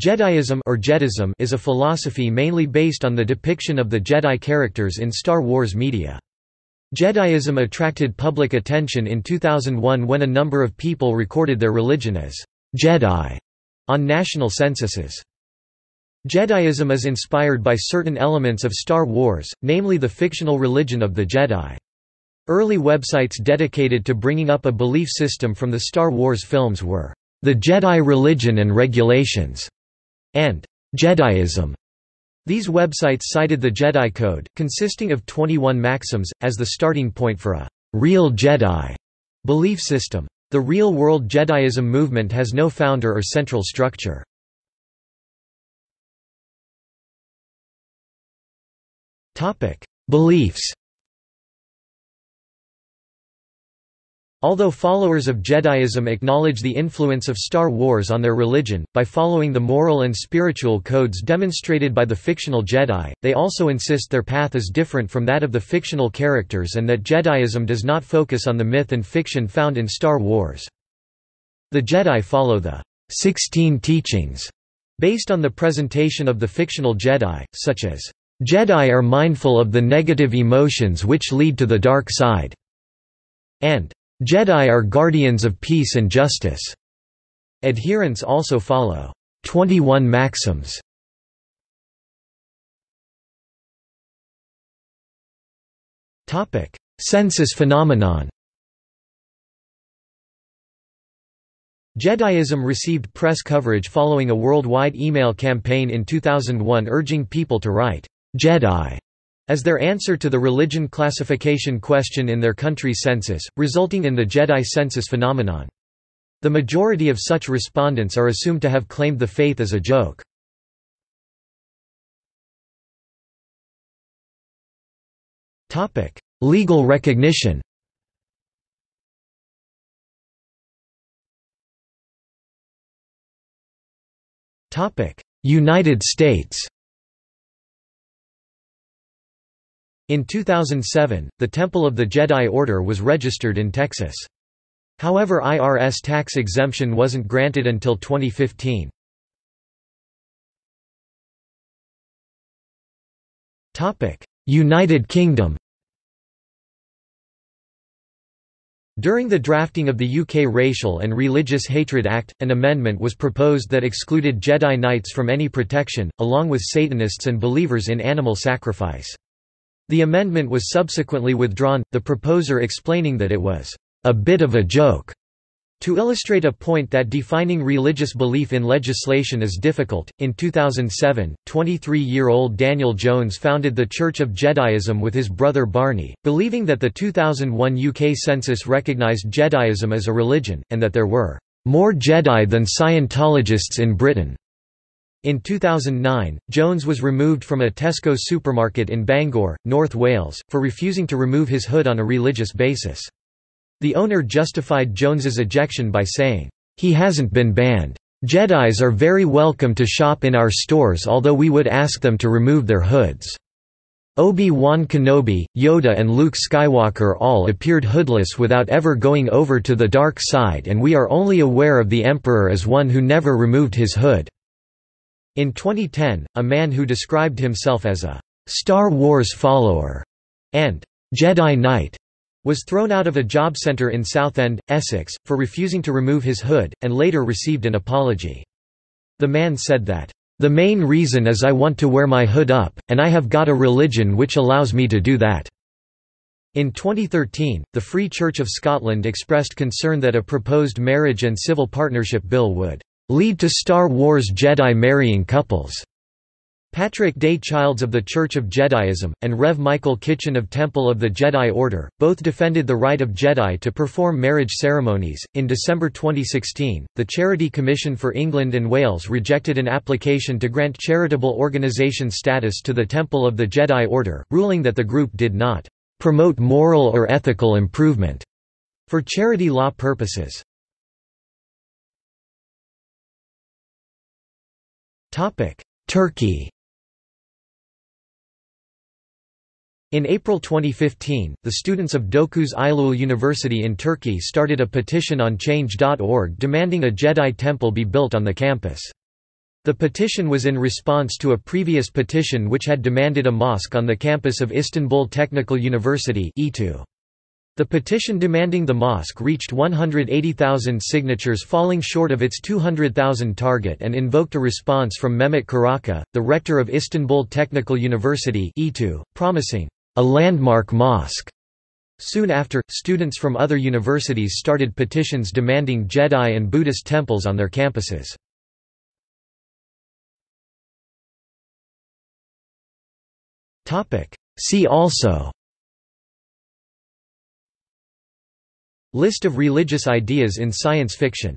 Jediism or Jedism is a philosophy mainly based on the depiction of the Jedi characters in Star Wars media. Jediism attracted public attention in 2001 when a number of people recorded their religion as Jedi on national censuses. Jediism is inspired by certain elements of Star Wars, namely the fictional religion of the Jedi. Early websites dedicated to bringing up a belief system from the Star Wars films were the Jedi Religion and Regulations and Jediism. These websites cited the Jedi Code, consisting of 21 maxims, as the starting point for a real Jedi belief system. The real-world Jediism movement has no founder or central structure. Beliefs Although followers of Jediism acknowledge the influence of Star Wars on their religion, by following the moral and spiritual codes demonstrated by the fictional Jedi, they also insist their path is different from that of the fictional characters and that Jediism does not focus on the myth and fiction found in Star Wars. The Jedi follow the Sixteen Teachings, based on the presentation of the fictional Jedi, such as, "...Jedi are mindful of the negative emotions which lead to the dark side," and Jedi are guardians of peace and justice. Adherents also follow 21 maxims. Topic: Census phenomenon. Jediism received press coverage following a worldwide email campaign in 2001 urging people to write Jedi as their answer to the religion classification question in their country's census, resulting in the Jedi census phenomenon. The majority of such respondents are assumed to have claimed the faith as a joke. Legal recognition United States In 2007, the Temple of the Jedi Order was registered in Texas. However IRS tax exemption wasn't granted until 2015. United Kingdom During the drafting of the UK Racial and Religious Hatred Act, an amendment was proposed that excluded Jedi Knights from any protection, along with Satanists and believers in animal sacrifice. The amendment was subsequently withdrawn, the proposer explaining that it was a bit of a joke. To illustrate a point that defining religious belief in legislation is difficult, in 2007, 23-year-old Daniel Jones founded the Church of Jediism with his brother Barney, believing that the 2001 UK census recognised Jediism as a religion, and that there were more Jedi than Scientologists in Britain. In 2009, Jones was removed from a Tesco supermarket in Bangor, North Wales, for refusing to remove his hood on a religious basis. The owner justified Jones's ejection by saying, "...he hasn't been banned. Jedis are very welcome to shop in our stores although we would ask them to remove their hoods." Obi-Wan Kenobi, Yoda and Luke Skywalker all appeared hoodless without ever going over to the dark side and we are only aware of the Emperor as one who never removed his hood. In 2010, a man who described himself as a Star Wars follower and Jedi Knight was thrown out of a job centre in Southend, Essex, for refusing to remove his hood, and later received an apology. The man said that, "...the main reason is I want to wear my hood up, and I have got a religion which allows me to do that." In 2013, the Free Church of Scotland expressed concern that a proposed marriage and civil partnership bill would lead to Star Wars Jedi marrying couples. Patrick Day Childs of the Church of Jediism, and Rev. Michael Kitchen of Temple of the Jedi Order, both defended the right of Jedi to perform marriage ceremonies. In December 2016, the Charity Commission for England and Wales rejected an application to grant charitable organisation status to the Temple of the Jedi Order, ruling that the group did not promote moral or ethical improvement for charity law purposes. Turkey. In April 2015, the students of Dokuz Eylül University in Turkey started a petition on Change.org demanding a Jedi temple be built on the campus. The petition was in response to a previous petition which had demanded a mosque on the campus of Istanbul Technical University The petition demanding the mosque reached 180,000 signatures falling short of its 200,000 target and invoked a response from Mehmet Karaca, the rector of Istanbul Technical University promising a landmark mosque. Soon after, students from other universities started petitions demanding Jedi and Buddhist temples on their campuses. See also List of religious ideas in science fiction